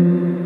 Mm-hmm.